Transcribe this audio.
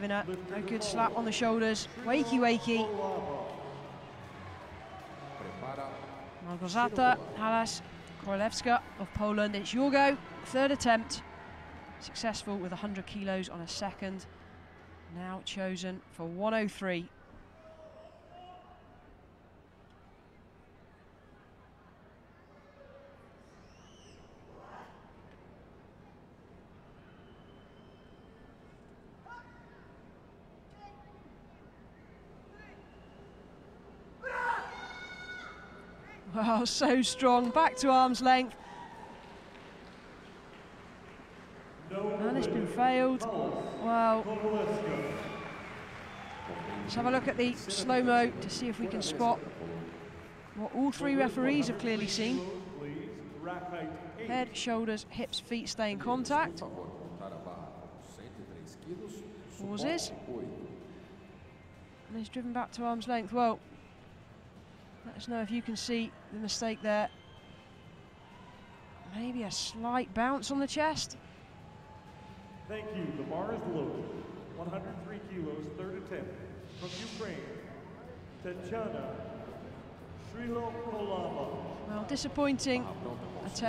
Giving a, a good slap on the shoulders. Wakey, wakey. Małgorzata Halas Koralewska of Poland. It's your go. Third attempt. Successful with 100 kilos on a second. Now chosen for 103. Wow, so strong. Back to arm's length. And it's been failed. Wow. Let's have a look at the slow-mo to see if we can spot what all three referees have clearly seen. Head, shoulders, hips, feet stay in contact. Pauses. And he's driven back to arm's length. Well, let us know if you can see the mistake there. Maybe a slight bounce on the chest. Thank you. The bar is loaded. 103 kilos, third attempt. From Ukraine, Tatiana Shyrokolava. Well, disappointing attempt.